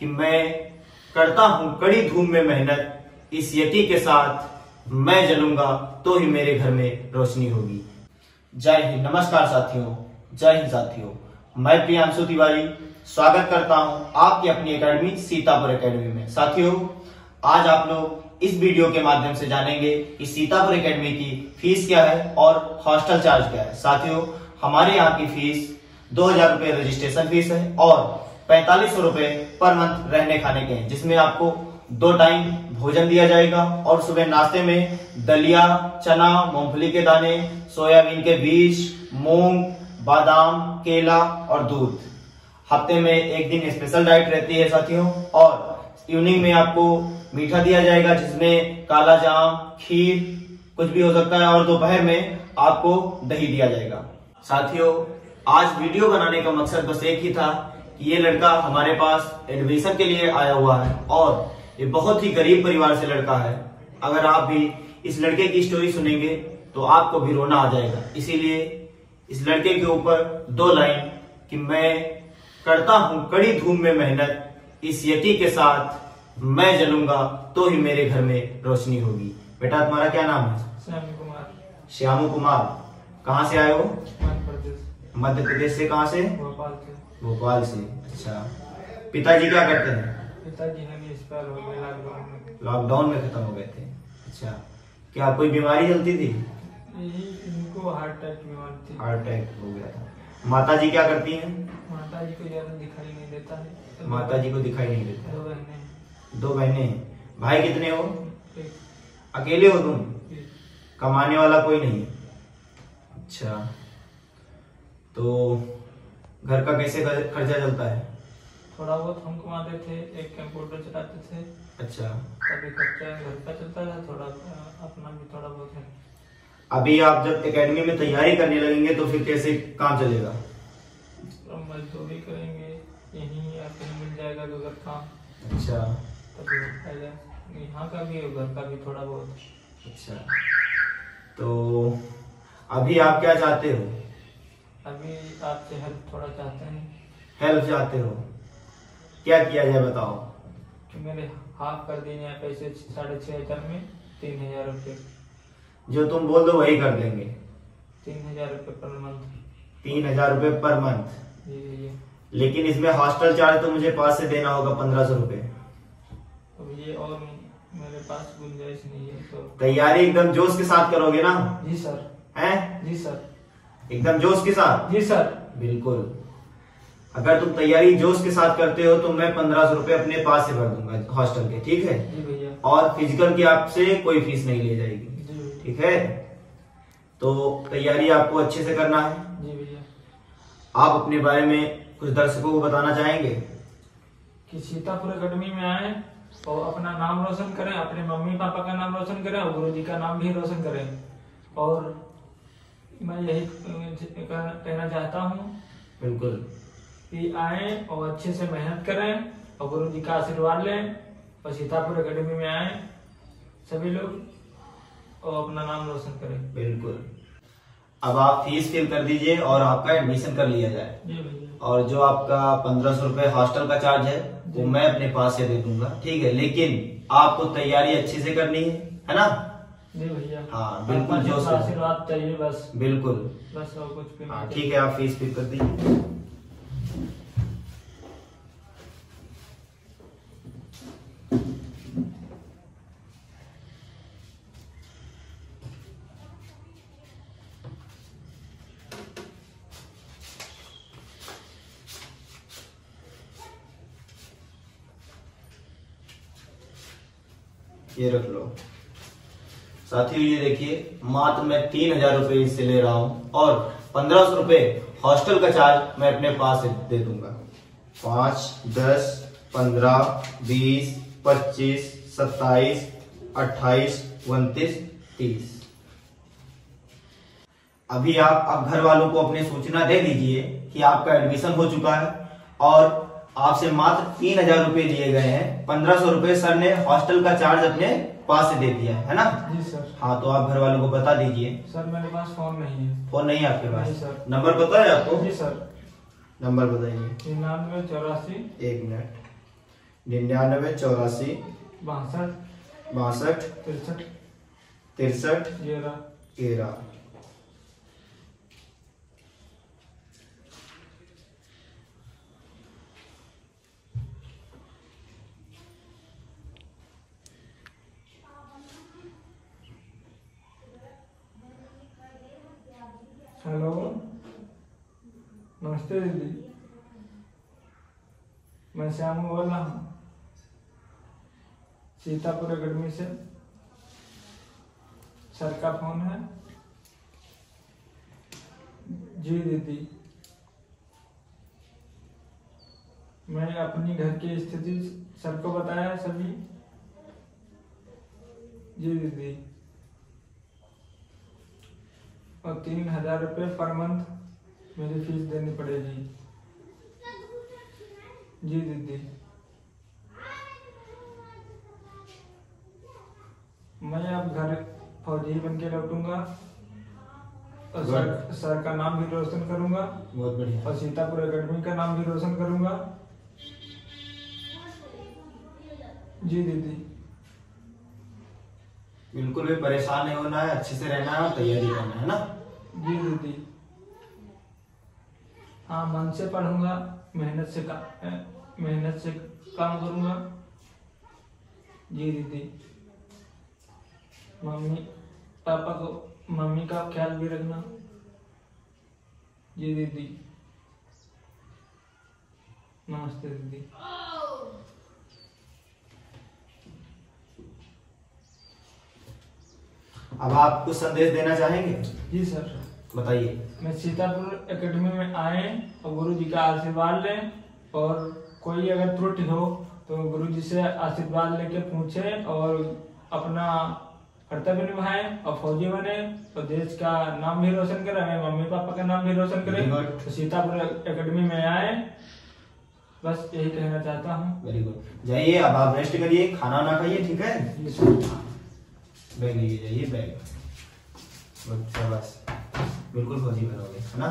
कि मैं करता हूँ कड़ी धूम में मेहनत, इस यति के साथ मैं जलूँगा तो ही मेरे घर में रोशनी होगी। जय हिंद। नमस्कार साथियों, जय हिंद साथियों। मैं प्रियांशु तिवारी, स्वागत करता हूँ आपकी अपनी एकेडमी सीतापुर एकेडमी में। साथियों, आज आप लोग इस वीडियो के माध्यम से जानेंगे कि सीतापुर एकेडमी की फ़ीस क्या है और हॉस्टल चार्ज क्या है। साथियों, हमारे यहाँ की फ़ीस दो हज़ार रूपए रजिस्ट्रेशन फ़ीस है और पैंतालीस सौ रूपए पर मंथ रहने खाने के हैं, जिसमें आपको दो टाइम भोजन दिया जाएगा और सुबह नाश्ते में दलिया, चना, मूंगफली के दाने, सोयाबीन के बीज, मूंग, बादाम, केला और दूध। हफ़्ते में एक दिन स्पेशल डाइट रहती है साथियों, और इवनिंग में आपको मीठा दिया जाएगा, जिसमें काला जाम, खीर, कुछ भी हो सकता है, और दोपहर में आपको दही दिया जाएगा। साथियों, आज वीडियो बनाने का मकसद बस एक ही था ये लड़का हमारे पास एडमिशन के लिए आया हुआ है और ये बहुत ही गरीब परिवार से लड़का है। अगर आप भी इस लड़के की स्टोरी सुनेंगे तो आपको भी रोना आ जाएगा। इसीलिए इस लड़के के ऊपर दो लाइन कि मैं करता हूँ कड़ी धूम में मेहनत इस यति के साथ मैं जलूँगा तो ही मेरे घर में रोशनी होगी। बेटा तुम्हारा क्या नाम है? श्याम कुमार। श्यामू कुमार कहाँ से आए हो? मध्य प्रदेश। मध्य प्रदेश से कहाँ से? भोपाल से। भोपाल से। अच्छा। पिताजी क्या करते हैं पिताजी ने एक्सपायर हो गए लॉकडाउन में। लॉकडाउन में खत्म हो गए थे। अच्छा। क्या कोई बीमारी चलती थी? इनको हार्ट अटैक बीमारी थी। हार्ट अटैक हो गया था। माता जी क्या करती हैं? माता जी को ज़्यादा दिखाई नहीं देता है। माता जी को दिखाई नहीं देता दो बहने दो बहनें भाई कितने हो? अकेले हो तुम? कमाने वाला कोई नहीं। अच्छा। तो घर का कैसे खर्चा चलता है? थोड़ा बहुत हम कमाते थे एक कंप्यूटर चलाते थे। अच्छा। कभी खर्चा घर का चलता था थोड़ा अपना भी थोड़ा बहुत है। अभी आप जब एकेडमी में तैयारी करने लगेंगे तो फिर कैसे काम चलेगा? मजदूरी करेंगे यहीं या कहीं मिल जाएगा घर काम। अच्छा। तभी यहाँ का भी घर का भी थोड़ा बहुत। अच्छा। तो अभी आप क्या चाहते हो? अभी आपसे हेल्प थोड़ा चाहते हैं। हेल्प चाहते हो? क्या किया जाए बताओ? कि मेरे हाफ़ कर दिए हैं पैसे साढ़े छह हज़ार में तीन हज़ार रुपये। जो तुम बोल दो वही कर देंगे। तीन हज़ार रुपये पर मंथ तीन हज़ार रूपए पर मंथ जी जी जी लेकिन इसमें हॉस्टल चार्ज तो मुझे पास से देना होगा पंद्रह सौ रुपये। अब ये और मेरे पास गुंजाइश नहीं है तो तैयारी एकदम जोश के साथ करोगे ना? जी सर। हैं? जी सर। एकदम जोश के साथ? जी सर। बिल्कुल। अगर तुम तैयारी जोश के साथ करते हो तो मैं पंद्रह सौ रुपये अपने पास से भर दूँगा हॉस्टल के ठीक है? और फ़िज़िकल की आपसे कोई फ़ीस नहीं ली जाएगी ठीक है? तो तैयारी आपको अच्छे से करना है। जी भैया। आप अपने बारे में कुछ दर्शकों को बताना चाहेंगे? कि सीतापुर अकेडमी में आए और अपना नाम रोशन करें अपने मम्मी पापा का नाम रोशन करें और गुरु जी का नाम भी रोशन करें। और मैं यही कहना चाहता हूँ बिल्कुल। कि आए और अच्छे से मेहनत करें और गुरु जी का आशीर्वाद लें और सीतापुर एकेडमी में आए। सभी लोग और अपना नाम रोशन करें। बिल्कुल। अब आप फ़ीस फिल कर दीजिए और आपका एडमिशन कर लिया जाए। और जो आपका पंद्रह सौ रुपये हॉस्टल का चार्ज है वो मैं अपने पास से दे दूँगा ठीक है? लेकिन आपको तैयारी अच्छे से करनी है है ना? हाँ, बिल्कुल से। आशीर्वाद चाहिए बस। बिल्कुल। बस और कुछ हाँ ठीक है आप फ़ीस फिल कर दीजिए। ये रख लो। साथियों, ये देखिए, मात्र मैं तीन हज़ार रूपए इससे ले रहा हूँ और पंद्रह सौ रुपये हॉस्टल का चार्ज मैं अपने पास दे दूँगा। पाँच, दस, पंद्रह, बीस, पच्चीस, सत्ताईस, अट्ठाईस, उनतीस, तीस। अभी आप अब घर वालों को अपने सूचना दे दीजिए कि आपका एडमिशन हो चुका है और आपसे मात्र तीन हज़ार रूपए लिए गए हैं। पंद्रह सौ रुपये सर ने हॉस्टल का चार्ज अपने पास से दे दिया है ना? जी सर। हाँ तो आप घर वालों को बता दीजिए। सर मेरे पास फ़ोन नहीं है। फ़ोन नहीं है आपके पास। नंबर बताए है आपको? जी सर। नंबर बताइए। निन्यानवे चौरासी। एक मिनट। निन्यानवे चौरासी। बासठ। बासठ। तिरसठ। तिरसठ। तेरह तेरह हेलो। नमस्ते दीदी। मैं श्याम बोल रहा हूँ। सीतापुर अकेडमी से। सर का फ़ोन है। जी दीदी। मैं अपनी घर की स्थिति सर को बताया सभी। जी दीदी। और तीन हज़ार रुपये पर मंथ मेरी फ़ीस देनी पड़ेगी। जी दीदी। मैं अब घर फौजी बन के लौटूँगा और सर, सर का नाम भी रोशन करूँगा बहुत बढ़िया। और सीतापुर अकेडमी का नाम भी रोशन करूँगा। जी दीदी। बिल्कुल भी परेशान नहीं होना है, अच्छे से रहना है और तैयारी करना है ना? जी दीदी। हाँ मन से पढ़ूँगा, मेहनत से मेहनत से काम करूँगा। जी दीदी। मम्मी, पापा को, मम्मी का ख्याल भी रखना। जी दीदी। नमस्ते दीदी। अब आप कुछ संदेश देना चाहेंगे? जी सर। बताइए। मैं सीतापुर एकेडमी में आए और गुरु जी का आशीर्वाद लें और कोई अगर त्रुटि हो तो गुरु जी से आशीर्वाद लेके पूछे और अपना कर्तव्य निभाए और फौजी बने और देश का नाम भी रोशन करें मेरे मम्मी पापा का नाम भी रोशन करें. तो सीतापुर एकेडमी में आए। बस यही कहना चाहता हूँ। वेरी गुड जाइए अब आप रेस्ट करिए खाना ना खाइए ठीक है? बैग लीजिए जाइए बैग शाबाश। बिल्कुल फौजी बनोगे है ना?